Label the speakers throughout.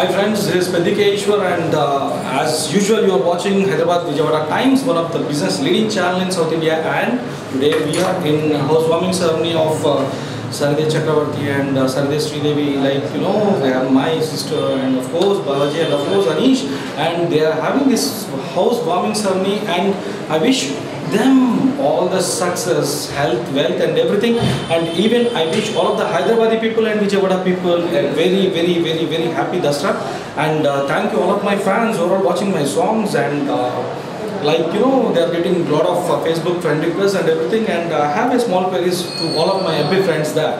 Speaker 1: Hi friends, this is Pedike Ishwar and uh, as usual you are watching Hyderabad Vijayawada Times, one of the business leading channel in South India and today we are in housewarming ceremony of uh, Sarade Chakravarti and uh, Sarade Sridevi like you know they are my sister and of course Balaji and of course Anish. And they are having this housewarming ceremony and I wish them all the success, health, wealth and everything. And even I wish all of the Hyderabadi people and Vijayawada people a very very very very happy Dasra. And uh, thank you all of my fans who are watching my songs and uh, like you know they are getting a lot of uh, Facebook friend requests and everything. And I have a small queries to all of my FB friends that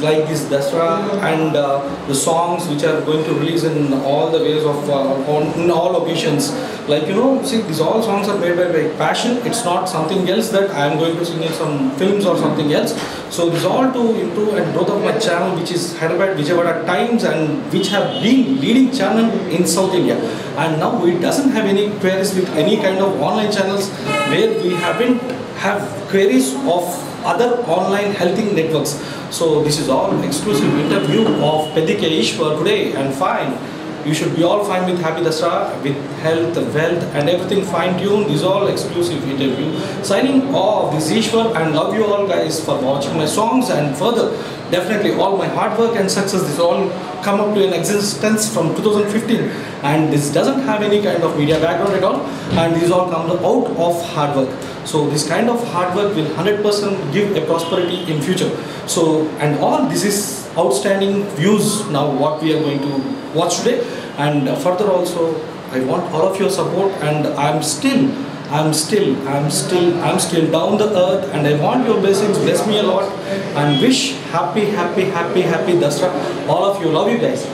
Speaker 1: like this Dasra and uh, the songs which are going to release in all the ways of uh, on in all occasions like you know see these all songs are made by my passion. It's not something else that I am going to sing in some films or something else. So this all to improve and growth of my channel which is Hyderabad Vijayawada Times and which have been leading channel in South India. And now it doesn't have any queries with any kind of online channels where we haven't have queries of other online healthing networks. So this is all exclusive interview of Pedike Ishwar today and fine. You should be all fine with Happy Dasra, with health, wealth and everything fine tuned. This is all exclusive interview. Signing off, this is Ishwar and love you all guys for watching my songs. And further definitely all my hard work and success this all come up to an existence from 2015 and this doesn't have any kind of media background at all. And this all comes out of hard work. So this kind of hard work will 100% give a prosperity in future. So and all this is outstanding views. Now what we are going to watch today and further also I want all of your support and I'm still I'm still, I'm still, I'm still down the earth and I want your blessings, bless me a lot and wish happy, happy, happy, happy Dasra. All of you, love you guys.